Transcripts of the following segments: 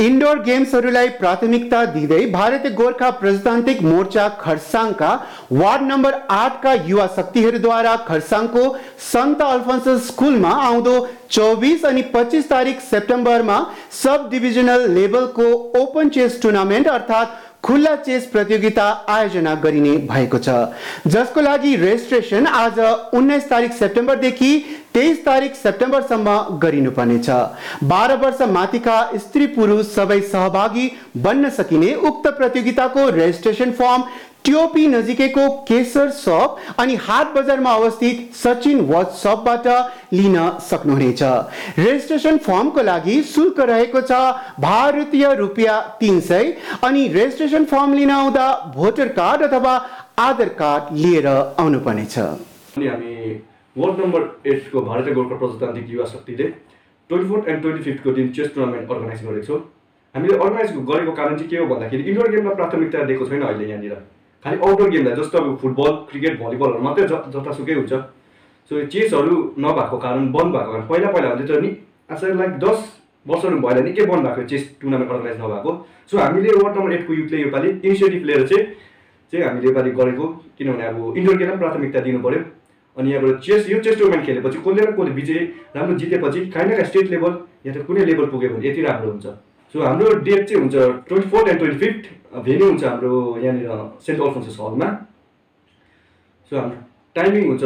Indoor गेम्सहरूलाई प्राथमिकता दिँदै भारतीय गोर्खा प्रजातान्त्रिक मोर्चा खरसाङका वार्ड नम्बर आठका युवा शक्तिहरूद्वारा खरसाङको सन्त अल्फन्स स्कुलमा आउँदो चौबिस अनि पच्चिस तारिक सेप्टेम्बरमा सब डिभिजनल लेभलको ओपन चेस टुर्नामेन्ट अर्थात् खुल्ला चेस प्रतियोगिता आयोजना गरिने भएको छ। जसको लागि रेजिस्ट्रेसन आज उन्नाइस तारिक सेप्टेम्बरदेखि तेइस तारिक सेप्टेम्बरसम्म गरिनुपर्नेछ। बाह्र वर्ष माथिका स्त्री पुरुष सबै सहभागी बन्न सकिने उक्त प्रतियोगिताको रेजिस्ट्रेसन फर्म टिओपी नजिकैको केसर सप अनि हाट बजारमा अवस्थित सचिन वाच सपबाट लिन सक्नुहुनेछ। रेजिस्ट्रेसन फर्मको लागि शुल्क रहेको छ भारतीय रुपियाँ तिन सय अनि रेजिस्ट्रेसन फर्म लिन आउँदा भोटर कार्ड अथवा आधार कार्ड लिएर आउनुपर्नेछ। हामी नम्बर प्रजातान्त्रिक युवा शक्तिले ट्वेन्टी फोर्थ एन्ड दिन चेस अर्गनाइज हामीले अर्गनाइज गरेको कारण चाहिँ के हो भन्दाखेरि इन्डोर गेमलाई प्राथमिकता दिएको छैन अहिले यहाँनिर। खालि आउटडोर गेमलाई जस्तो अब फुटबल क्रिकेट भलिबलहरू मात्रै ज जतासुकै हुन्छ। सो यो चेसहरू नभएको कारण बन्द भएको कारण पहिला पहिला तर नि आज लाइक दस वर्षहरू भएर निकै बन्द भएको चेस टुर्नामेन्ट अर्गनाइज नभएको। सो हामीले वार्ड नम्बर एटको युथले योपालि इनिसिएटिभ लिएर चाहिँ चाहिँ हामीले योपालि गरेको किनभने अब इन्डोर गेमलाई प्राथमिकता दिनु पऱ्यो अनि यहाँबाट चेस यो चेस टुर्नामेन्ट खेलेपछि कसले न कसले विजय राम्रो जितेपछि काहीँ न स्टेट लेभल या त कुनै लेभल पुग्यो भने यति राम्रो हुन्छ। सो हाम्रो डेट चाहिँ हुन्छ twenty fourth and twenty fifth venue हुन्छ हाम्रो यहाँनिर सेन्ट अल्फोन्सस हलमा सो हाम्रो टाइमिङ हुन्छ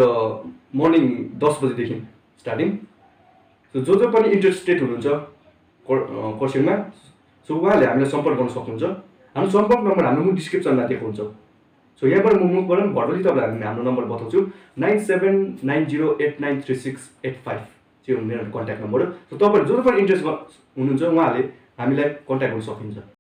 मर्निङ दस बजीदेखि स्टार्टिङ। सो जो जो पनि इन्ट्रेस्टेड हुनुहुन्छ कर- अँ, खरसाङमा सो उहाँले हामीलाई सम्पर्क गर्न सक्नुहुन्छ। हाम्रो सम्पर्क नम्बर हाम्रो मुख डिस्क्रिप्सनमा दिएको हुन्छ। सो यहाँबाट म मुखबाट भर्खरै तपाईँलाई हामी हाम्रो नम्बर बताउँछु। Nine seven nine zero eight nine three six eight five. हो मेरो कन्ट्याक्ट नम्बर हो। सो तपाईँहरू जो जो पनि इन्ट्रेस्ट हुनुहुन्छ उहाँहरूले हामीलाई कन्ट्याक्ट गर्न सकिन्छ।